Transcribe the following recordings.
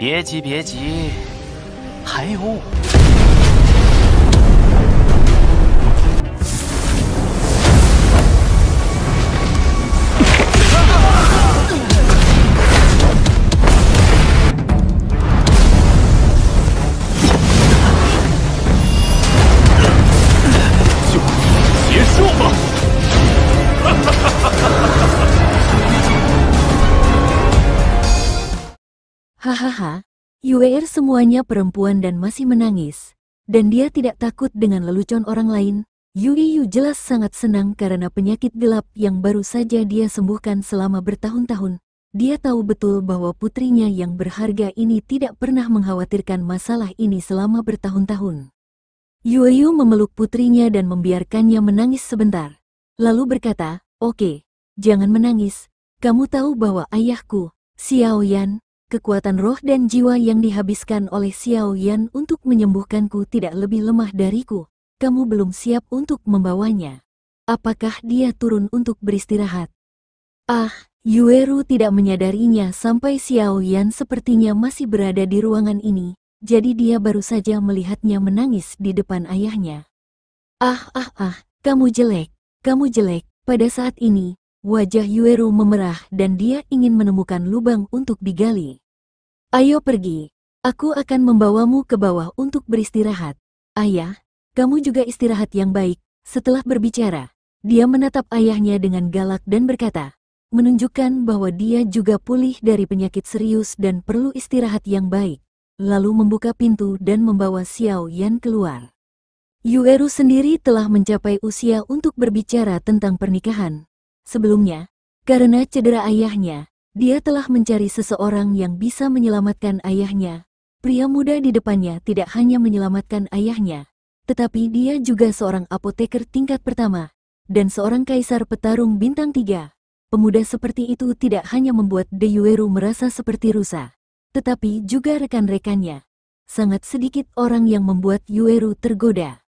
别急，别急，还有我。！Hahaha, UWR semuanya perempuan dan masih menangis. Dan dia tidak takut dengan lelucon orang lain. Yui Yu jelas sangat senang karena penyakit gelap yang baru saja dia sembuhkan selama bertahun-tahun. Dia tahu betul bahwa putrinya yang berharga ini tidak pernah mengkhawatirkan masalah ini selama bertahun-tahun. Yui Yu memeluk putrinya dan membiarkannya menangis sebentar. Lalu berkata, Oke, jangan menangis. Kamu tahu bahwa ayahku, Xiao Yan, kekuatan roh dan jiwa yang dihabiskan oleh Xiao Yan untuk menyembuhkanku tidak lebih lemah dariku. Kamu belum siap untuk membawanya. Apakah dia turun untuk beristirahat? Ah, Yueru tidak menyadarinya sampai Xiao Yan sepertinya masih berada di ruangan ini, jadi dia baru saja melihatnya menangis di depan ayahnya. Ah ah ah, kamu jelek, kamu jelek. Pada saat ini, wajah Yueru memerah dan dia ingin menemukan lubang untuk digali. Ayo pergi, aku akan membawamu ke bawah untuk beristirahat. Ayah, kamu juga istirahat yang baik. Setelah berbicara, dia menatap ayahnya dengan galak dan berkata, menunjukkan bahwa dia juga pulih dari penyakit serius dan perlu istirahat yang baik. Lalu membuka pintu dan membawa Xiao Yan keluar. Yueru sendiri telah mencapai usia untuk berbicara tentang pernikahan. Sebelumnya, karena cedera ayahnya, dia telah mencari seseorang yang bisa menyelamatkan ayahnya. Pria muda di depannya tidak hanya menyelamatkan ayahnya, tetapi dia juga seorang apoteker tingkat pertama dan seorang kaisar petarung bintang tiga. Pemuda seperti itu tidak hanya membuat De Yueru merasa seperti rusa, tetapi juga rekan-rekannya. Sangat sedikit orang yang membuat Yueru tergoda.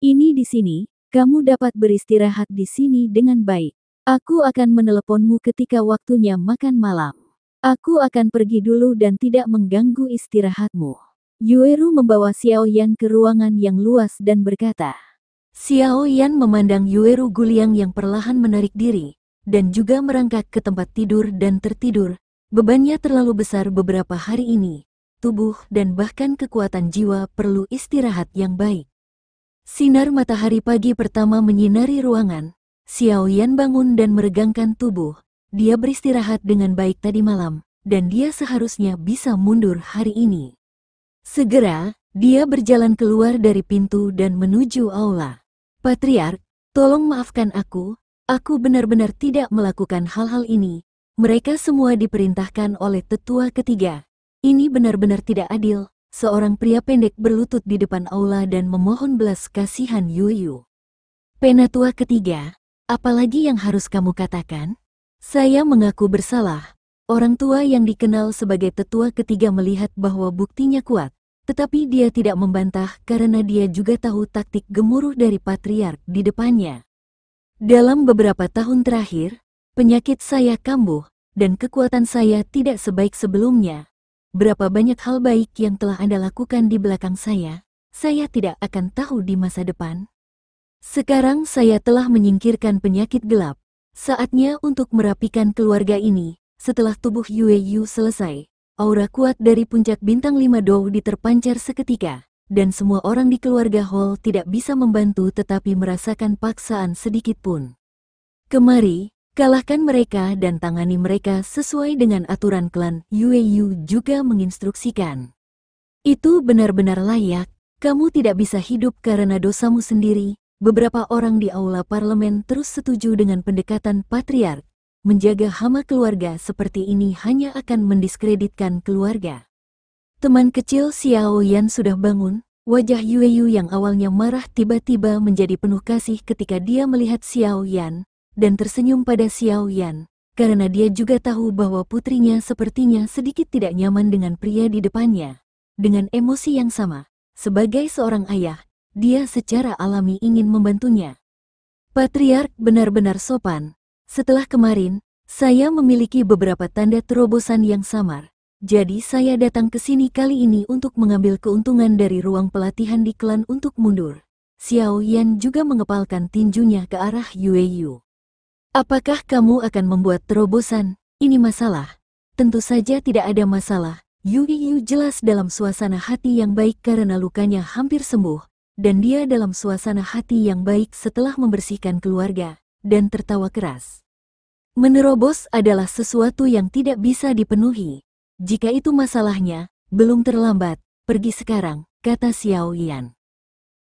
Ini di sini, kamu dapat beristirahat di sini dengan baik. Aku akan meneleponmu ketika waktunya makan malam. Aku akan pergi dulu dan tidak mengganggu istirahatmu. Yueru membawa Xiao Yan ke ruangan yang luas dan berkata. Xiao Yan memandang Yueru Guliang yang perlahan menarik diri, dan juga merangkak ke tempat tidur dan tertidur. Bebannya terlalu besar beberapa hari ini. Tubuh dan bahkan kekuatan jiwa perlu istirahat yang baik. Sinar matahari pagi pertama menyinari ruangan. Xiao Yan bangun dan meregangkan tubuh. Dia beristirahat dengan baik tadi malam, dan dia seharusnya bisa mundur hari ini. Segera, dia berjalan keluar dari pintu dan menuju aula. Patriark, tolong maafkan aku, aku benar-benar tidak melakukan hal-hal ini. Mereka semua diperintahkan oleh tetua ketiga. Ini benar-benar tidak adil. Seorang pria pendek berlutut di depan aula dan memohon belas kasihan Yuyu. Penatua ketiga, apalagi yang harus kamu katakan? Saya mengaku bersalah. Orang tua yang dikenal sebagai tetua ketiga melihat bahwa buktinya kuat, tetapi dia tidak membantah karena dia juga tahu taktik gemuruh dari patriark di depannya. Dalam beberapa tahun terakhir, penyakit saya kambuh, dan kekuatan saya tidak sebaik sebelumnya. Berapa banyak hal baik yang telah Anda lakukan di belakang saya, saya tidak akan tahu di masa depan. Sekarang saya telah menyingkirkan penyakit gelap. Saatnya untuk merapikan keluarga ini. Setelah tubuh Yue Yu selesai, aura kuat dari puncak bintang lima Dou diterpancar seketika, dan semua orang di keluarga Hall tidak bisa membantu tetapi merasakan paksaan sedikit pun. Kemari, kalahkan mereka dan tangani mereka sesuai dengan aturan klan Yue Yu juga menginstruksikan. Itu benar-benar layak, kamu tidak bisa hidup karena dosamu sendiri, beberapa orang di aula parlemen terus setuju dengan pendekatan patriark. Menjaga hama keluarga seperti ini hanya akan mendiskreditkan keluarga. Teman kecil Xiao Yan sudah bangun, wajah Yue Yu yang awalnya marah tiba-tiba menjadi penuh kasih ketika dia melihat Xiao Yan, dan tersenyum pada Xiao Yan, karena dia juga tahu bahwa putrinya sepertinya sedikit tidak nyaman dengan pria di depannya. Dengan emosi yang sama, sebagai seorang ayah, dia secara alami ingin membantunya. Patriark benar-benar sopan. Setelah kemarin, saya memiliki beberapa tanda terobosan yang samar. Jadi saya datang ke sini kali ini untuk mengambil keuntungan dari ruang pelatihan di klan untuk mundur. Xiao Yan juga mengepalkan tinjunya ke arah Yue Yu. Apakah kamu akan membuat terobosan? Ini masalah. Tentu saja tidak ada masalah. Yue Yu jelas dalam suasana hati yang baik karena lukanya hampir sembuh, dan dia dalam suasana hati yang baik setelah membersihkan keluarga, dan tertawa keras. Menerobos adalah sesuatu yang tidak bisa dipenuhi. Jika itu masalahnya, belum terlambat, pergi sekarang, kata Xiao Yan.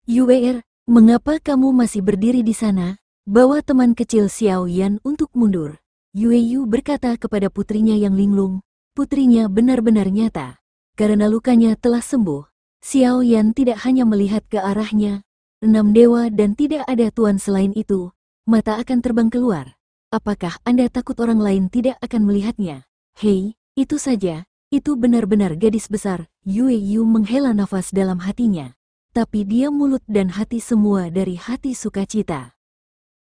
Yuer, mengapa kamu masih berdiri di sana? Bawa teman kecil Xiao Yan untuk mundur. Yue Yu berkata kepada putrinya yang linglung, putrinya benar-benar nyata. Karena lukanya telah sembuh, Xiao Yan tidak hanya melihat ke arahnya, enam dewa dan tidak ada tuan selain itu, mata akan terbang keluar. Apakah Anda takut orang lain tidak akan melihatnya? Hei, itu saja, itu benar-benar gadis besar, Yue Yu menghela nafas dalam hatinya. Tapi dia mulut dan hati semua dari hati sukacita.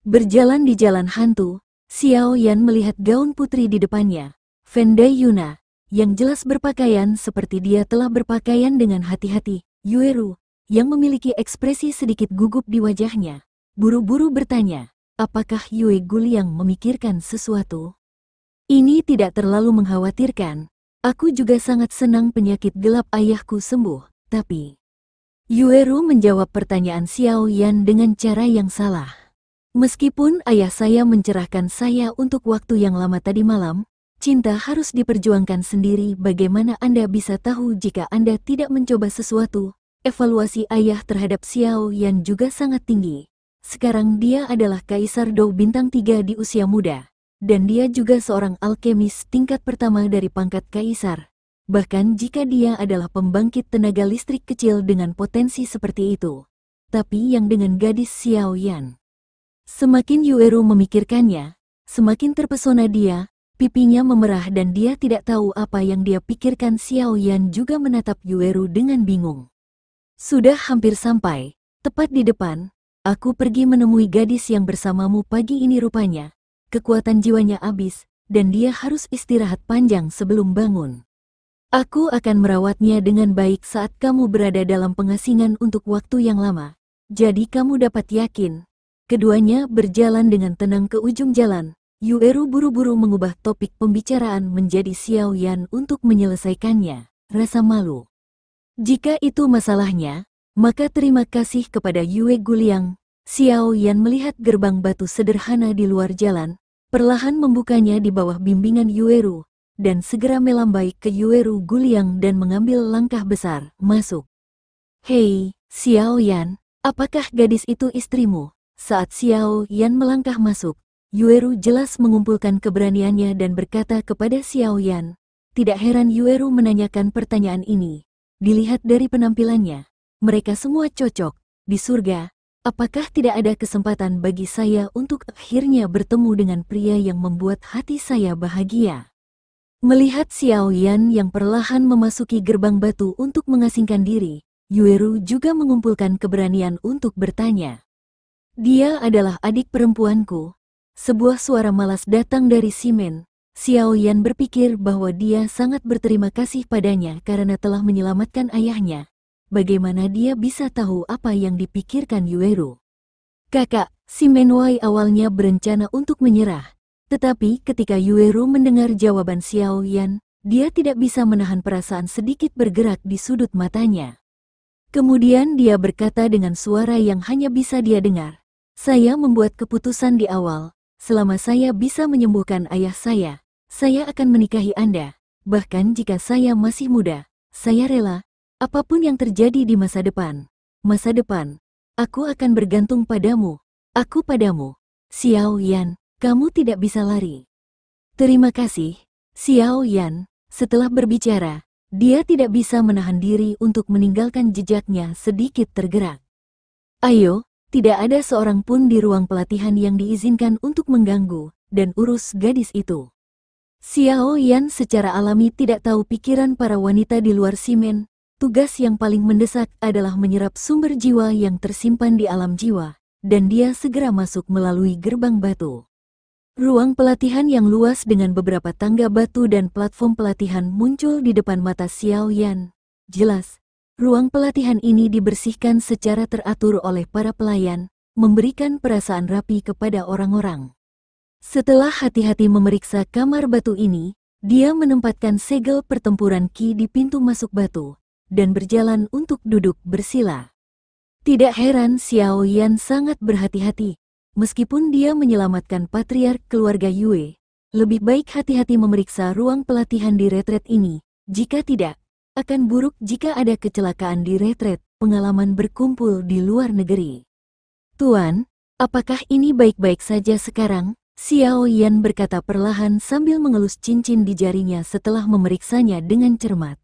Berjalan di jalan hantu, Xiao Yan melihat gaun putri di depannya, Fendai Yuna, yang jelas berpakaian seperti dia telah berpakaian dengan hati-hati, Yueru, yang memiliki ekspresi sedikit gugup di wajahnya, buru-buru bertanya, apakah Yue Guliang memikirkan sesuatu? Ini tidak terlalu mengkhawatirkan, aku juga sangat senang penyakit gelap ayahku sembuh, tapi... Yueru menjawab pertanyaan Xiao Yan dengan cara yang salah. Meskipun ayah saya mencerahkan saya untuk waktu yang lama tadi malam, cinta harus diperjuangkan sendiri bagaimana Anda bisa tahu jika Anda tidak mencoba sesuatu. Evaluasi ayah terhadap Xiao Yan juga sangat tinggi. Sekarang dia adalah Kaisar Dou Bintang 3 di usia muda. Dan dia juga seorang alkemis tingkat pertama dari pangkat Kaisar. Bahkan jika dia adalah pembangkit tenaga listrik kecil dengan potensi seperti itu. Tapi yang dengan gadis Xiao Yan. Semakin Yueru memikirkannya, semakin terpesona dia, pipinya memerah dan dia tidak tahu apa yang dia pikirkan Xiao Yan juga menatap Yueru dengan bingung. Sudah hampir sampai, tepat di depan, aku pergi menemui gadis yang bersamamu pagi ini rupanya. Kekuatan jiwanya habis, dan dia harus istirahat panjang sebelum bangun. Aku akan merawatnya dengan baik saat kamu berada dalam pengasingan untuk waktu yang lama. Jadi kamu dapat yakin, Keduanya berjalan dengan tenang ke ujung jalan. Yueru buru-buru mengubah topik pembicaraan menjadi Xiao Yan untuk menyelesaikannya. Rasa malu. Jika itu masalahnya, maka terima kasih kepada Yue Guliang. Xiao Yan melihat gerbang batu sederhana di luar jalan, perlahan membukanya di bawah bimbingan Yueru, dan segera melambai ke Yueru Guliang dan mengambil langkah besar, masuk. Hei, Xiao Yan, apakah gadis itu istrimu? Saat Xiao Yan melangkah masuk, Yueru jelas mengumpulkan keberaniannya dan berkata kepada Xiao Yan. Tidak heran Yueru menanyakan pertanyaan ini. Dilihat dari penampilannya, mereka semua cocok. Di surga, apakah tidak ada kesempatan bagi saya untuk akhirnya bertemu dengan pria yang membuat hati saya bahagia? Melihat Xiao Yan yang perlahan memasuki gerbang batu untuk mengasingkan diri, Yueru juga mengumpulkan keberanian untuk bertanya. Dia adalah adik perempuanku. Sebuah suara malas datang dari Simen. Xiao Yan berpikir bahwa dia sangat berterima kasih padanya karena telah menyelamatkan ayahnya. Bagaimana dia bisa tahu apa yang dipikirkan Yueru? Kakak, si Menwai awalnya berencana untuk menyerah. Tetapi ketika Yueru mendengar jawaban Xiao Yan, dia tidak bisa menahan perasaan sedikit bergerak di sudut matanya. Kemudian dia berkata dengan suara yang hanya bisa dia dengar. Saya membuat keputusan di awal, selama saya bisa menyembuhkan ayah saya, saya akan menikahi Anda. Bahkan jika saya masih muda, saya rela, apa pun yang terjadi di masa depan. Masa depan, aku akan bergantung padamu, aku padamu. Xiao Yan, kamu tidak bisa lari. Terima kasih, Xiao Yan. Setelah berbicara, dia tidak bisa menahan diri untuk meninggalkan jejaknya sedikit tergerak. Ayo, tidak ada seorang pun di ruang pelatihan yang diizinkan untuk mengganggu dan urus gadis itu. Xiao Yan secara alami tidak tahu pikiran para wanita di luar simen. Tugas yang paling mendesak adalah menyerap sumber jiwa yang tersimpan di alam jiwa, dan dia segera masuk melalui gerbang batu. Ruang pelatihan yang luas dengan beberapa tangga batu dan platform pelatihan muncul di depan mata Xiao Yan. Jelas, ruang pelatihan ini dibersihkan secara teratur oleh para pelayan, memberikan perasaan rapi kepada orang-orang. Setelah hati-hati memeriksa kamar batu ini, dia menempatkan segel pertempuran Ki di pintu masuk batu, dan berjalan untuk duduk bersila. Tidak heran Xiao Yan sangat berhati-hati, Meskipun dia menyelamatkan patriark keluarga Yue, lebih baik hati-hati memeriksa ruang pelatihan di retret ini. Jika tidak, akan buruk jika ada kecelakaan di retret, pengalaman berkumpul di luar negeri. Tuan, apakah ini baik-baik saja sekarang? Xiao Yan berkata perlahan sambil mengelus cincin di jarinya setelah memeriksanya dengan cermat.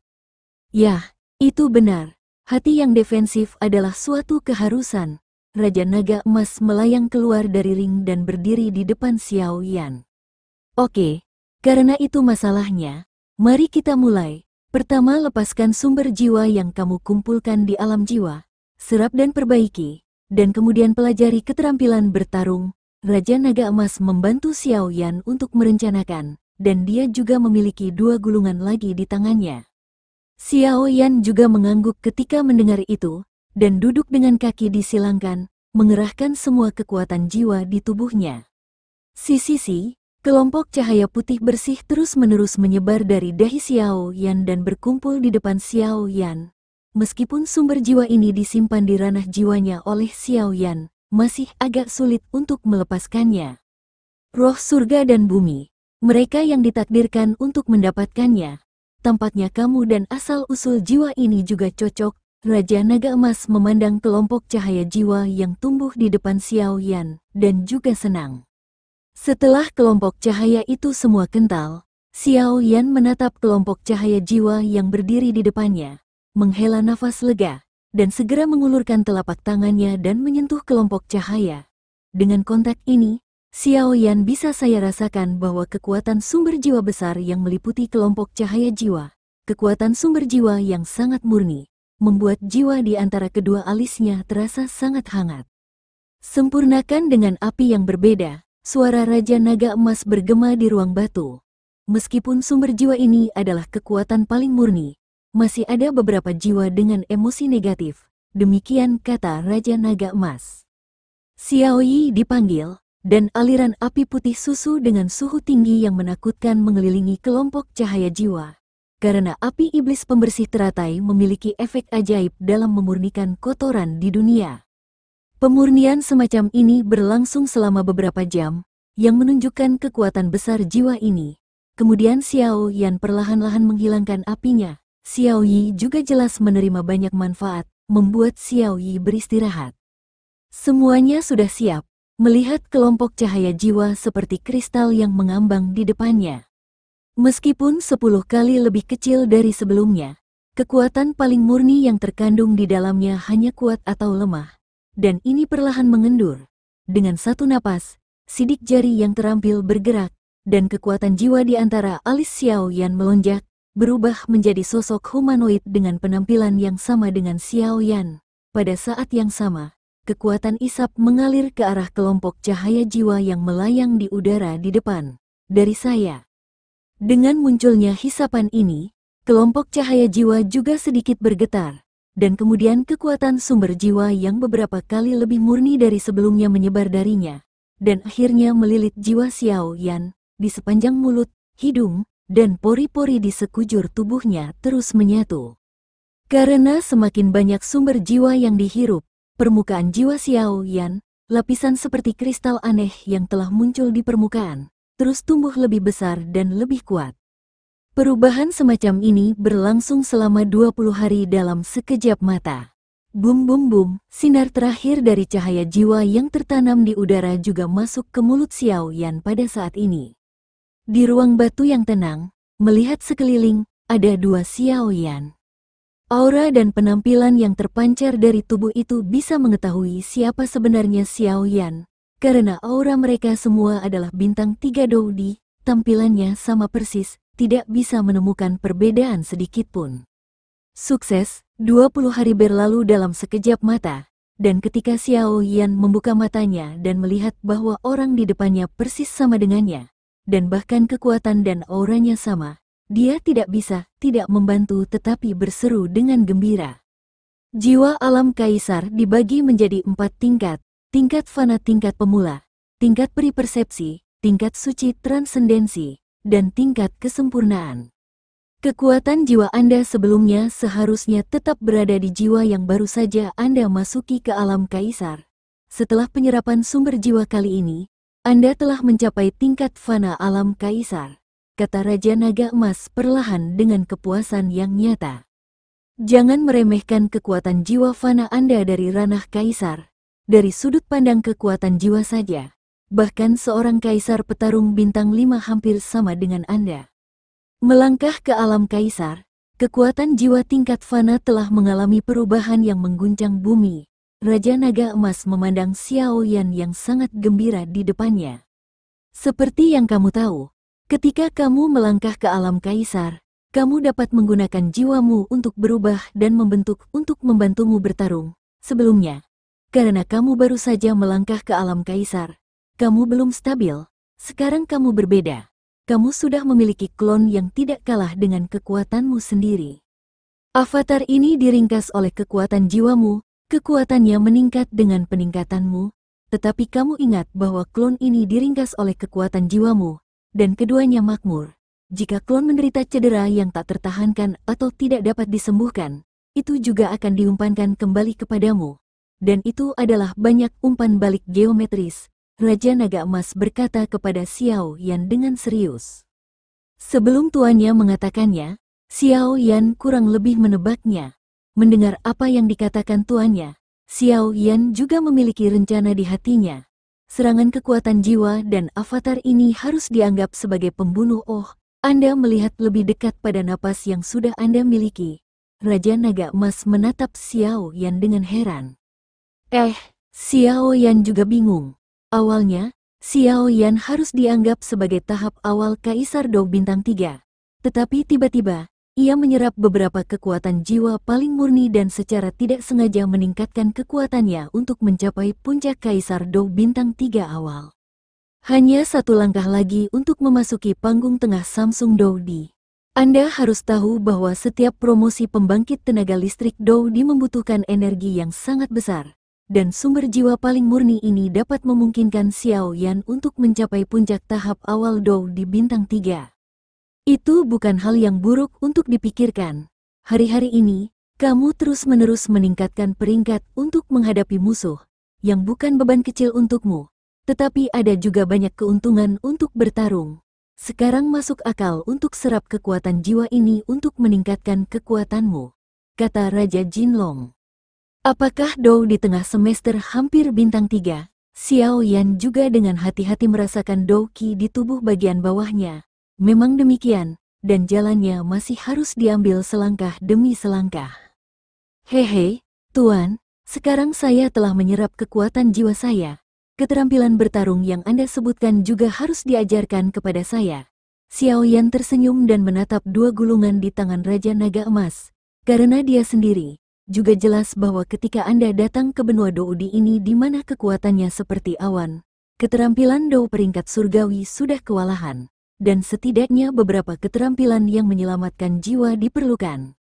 Ya, itu benar. Hati yang defensif adalah suatu keharusan, Raja Naga Emas melayang keluar dari ring dan berdiri di depan Xiao Yan. Oke, karena itu masalahnya, mari kita mulai. Pertama lepaskan sumber jiwa yang kamu kumpulkan di alam jiwa, serap dan perbaiki, dan kemudian pelajari keterampilan bertarung. Raja Naga Emas membantu Xiao Yan untuk merencanakan, dan dia juga memiliki dua gulungan lagi di tangannya. Xiao Yan juga mengangguk ketika mendengar itu, dan duduk dengan kaki disilangkan, mengerahkan semua kekuatan jiwa di tubuhnya. Sisi-sisi, kelompok cahaya putih bersih terus-menerus menyebar dari dahi Xiao Yan dan berkumpul di depan Xiao Yan. Meskipun sumber jiwa ini disimpan di ranah jiwanya oleh Xiao Yan, masih agak sulit untuk melepaskannya. Roh surga dan bumi, mereka yang ditakdirkan untuk mendapatkannya. Tampaknya kamu dan asal-usul jiwa ini juga cocok Raja Naga Emas memandang kelompok cahaya jiwa yang tumbuh di depan Xiao Yan, dan juga senang. Setelah kelompok cahaya itu semua kental, Xiao Yan menatap kelompok cahaya jiwa yang berdiri di depannya, menghela nafas lega, dan segera mengulurkan telapak tangannya dan menyentuh kelompok cahaya. Dengan kontak ini, Xiao Yan bisa saya rasakan bahwa kekuatan sumber jiwa besar yang meliputi kelompok cahaya jiwa, kekuatan sumber jiwa yang sangat murni, membuat jiwa di antara kedua alisnya terasa sangat hangat. Sempurnakan dengan api yang berbeda, suara Raja Naga Emas bergema di ruang batu. Meskipun sumber jiwa ini adalah kekuatan paling murni, masih ada beberapa jiwa dengan emosi negatif. Demikian kata Raja Naga Emas. Xiao Yi dipanggil, dan aliran api putih susu dengan suhu tinggi yang menakutkan mengelilingi kelompok cahaya jiwa karena api iblis pembersih teratai memiliki efek ajaib dalam memurnikan kotoran di dunia. Pemurnian semacam ini berlangsung selama beberapa jam, yang menunjukkan kekuatan besar jiwa ini. Kemudian Xiao Yan perlahan-lahan menghilangkan apinya. Xiao Yi juga jelas menerima banyak manfaat, membuat Xiao Yi beristirahat. Semuanya sudah siap, melihat kelompok cahaya jiwa seperti kristal yang mengambang di depannya. Meskipun sepuluh kali lebih kecil dari sebelumnya, kekuatan paling murni yang terkandung di dalamnya hanya kuat atau lemah, dan ini perlahan mengendur. Dengan satu napas, sidik jari yang terampil bergerak, dan kekuatan jiwa di antara alis Xiao Yan melonjak, berubah menjadi sosok humanoid dengan penampilan yang sama dengan Xiao Yan. Pada saat yang sama, kekuatan isap mengalir ke arah kelompok cahaya jiwa yang melayang di udara di depan. Dari saya, dengan munculnya hisapan ini, kelompok cahaya jiwa juga sedikit bergetar, dan kemudian kekuatan sumber jiwa yang beberapa kali lebih murni dari sebelumnya menyebar darinya, dan akhirnya melilit jiwa Xiao Yan di sepanjang mulut, hidung, dan pori-pori di sekujur tubuhnya terus menyatu. Karena semakin banyak sumber jiwa yang dihirup, permukaan jiwa Xiao Yan, lapisan seperti kristal aneh yang telah muncul di permukaan, terus tumbuh lebih besar dan lebih kuat. Perubahan semacam ini berlangsung selama 20 hari dalam sekejap mata. Bum bum bum, sinar terakhir dari cahaya jiwa yang tertanam di udara juga masuk ke mulut Xiao Yan pada saat ini. Di ruang batu yang tenang, melihat sekeliling, ada dua Xiao Yan. Aura dan penampilan yang terpancar dari tubuh itu bisa mengetahui siapa sebenarnya Xiao Yan, karena aura mereka semua adalah bintang tiga Doudi, tampilannya sama persis, tidak bisa menemukan perbedaan sedikit pun. Sukses, 20 hari berlalu dalam sekejap mata, dan ketika Xiao Yan membuka matanya dan melihat bahwa orang di depannya persis sama dengannya, dan bahkan kekuatan dan auranya sama, dia tidak bisa tidak membantu tetapi berseru dengan gembira. Jiwa alam kaisar dibagi menjadi empat tingkat, tingkat fana tingkat pemula, tingkat peri persepsi, tingkat suci transendensi, dan tingkat kesempurnaan. Kekuatan jiwa Anda sebelumnya seharusnya tetap berada di jiwa yang baru saja Anda masuki ke alam kaisar. Setelah penyerapan sumber jiwa kali ini, Anda telah mencapai tingkat fana alam kaisar kata Raja Naga Emas perlahan dengan kepuasan yang nyata. Jangan meremehkan kekuatan jiwa fana Anda dari ranah kaisar. Dari sudut pandang kekuatan jiwa saja, bahkan seorang kaisar petarung bintang lima hampir sama dengan Anda. Melangkah ke alam kaisar, kekuatan jiwa tingkat fana telah mengalami perubahan yang mengguncang bumi. Raja Naga Emas memandang Xiao Yan yang sangat gembira di depannya. Seperti yang kamu tahu, Ketika kamu melangkah ke alam kaisar, kamu dapat menggunakan jiwamu untuk berubah dan membentuk untuk membantumu bertarung. Sebelumnya, karena kamu baru saja melangkah ke alam kaisar, kamu belum stabil. Sekarang kamu berbeda. Kamu sudah memiliki klon yang tidak kalah dengan kekuatanmu sendiri. Avatar ini diringkas oleh kekuatan jiwamu, kekuatannya meningkat dengan peningkatanmu, tetapi kamu ingat bahwa klon ini diringkas oleh kekuatan jiwamu, dan keduanya makmur. Jika klon menderita cedera yang tak tertahankan atau tidak dapat disembuhkan, itu juga akan diumpankan kembali kepadamu. Dan itu adalah banyak umpan balik geometris, Raja Naga Emas berkata kepada Xiao Yan dengan serius. Sebelum tuannya mengatakannya, Xiao Yan kurang lebih menebaknya. Mendengar apa yang dikatakan tuannya, Xiao Yan juga memiliki rencana di hatinya. Serangan kekuatan jiwa dan avatar ini harus dianggap sebagai pembunuh Oh, Anda melihat lebih dekat pada napas yang sudah Anda miliki. Raja Naga Emas menatap Xiao Yan dengan heran. Eh, Xiao Yan juga bingung. Awalnya, Xiao Yan harus dianggap sebagai tahap awal Kaisar Dou Bintang 3. Tetapi tiba-tiba, ia menyerap beberapa kekuatan jiwa paling murni dan secara tidak sengaja meningkatkan kekuatannya untuk mencapai puncak Kaisar Dou Bintang 3 awal. Hanya satu langkah lagi untuk memasuki panggung tengah Samsung Doudi. Anda harus tahu bahwa setiap promosi pembangkit tenaga listrik Doudi membutuhkan energi yang sangat besar, dan sumber jiwa paling murni ini dapat memungkinkan Xiao Yan untuk mencapai puncak tahap awal Dou di Bintang 3. Itu bukan hal yang buruk untuk dipikirkan. Hari-hari ini, kamu terus-menerus meningkatkan peringkat untuk menghadapi musuh, yang bukan beban kecil untukmu, tetapi ada juga banyak keuntungan untuk bertarung. Sekarang masuk akal untuk serap kekuatan jiwa ini untuk meningkatkan kekuatanmu, kata Raja Jinlong. Apakah Dou di tengah semester hampir bintang tiga? Xiao Yan juga dengan hati-hati merasakan Dou Qi di tubuh bagian bawahnya, Memang demikian, dan jalannya masih harus diambil selangkah demi selangkah. Hehe, Tuan, sekarang saya telah menyerap kekuatan jiwa saya. Keterampilan bertarung yang Anda sebutkan juga harus diajarkan kepada saya. Xiao Yan tersenyum dan menatap dua gulungan di tangan Raja Naga Emas. Karena dia sendiri, juga jelas bahwa ketika Anda datang ke benua Doudi ini di mana kekuatannya seperti awan, keterampilan Dou peringkat surgawi sudah kewalahan dan setidaknya beberapa keterampilan yang menyelamatkan jiwa diperlukan.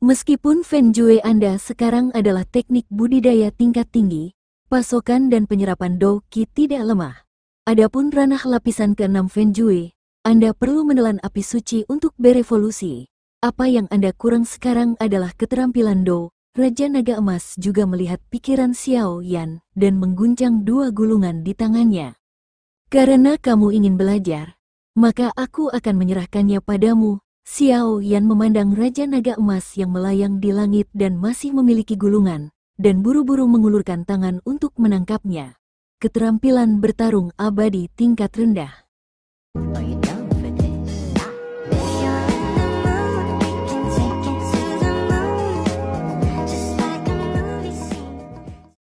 Meskipun Fenjue Anda sekarang adalah teknik budidaya tingkat tinggi, pasokan dan penyerapan Ki tidak lemah. Adapun ranah lapisan ke-6 Fenjue, Anda perlu menelan api suci untuk berevolusi. Apa yang Anda kurang sekarang adalah keterampilan Do. Raja Naga Emas juga melihat pikiran Xiao Yan dan mengguncang dua gulungan di tangannya. Karena kamu ingin belajar, maka aku akan menyerahkannya padamu. Xiao Yan memandang Raja Naga Emas yang melayang di langit dan masih memiliki gulungan, dan buru-buru mengulurkan tangan untuk menangkapnya. Keterampilan bertarung abadi tingkat rendah.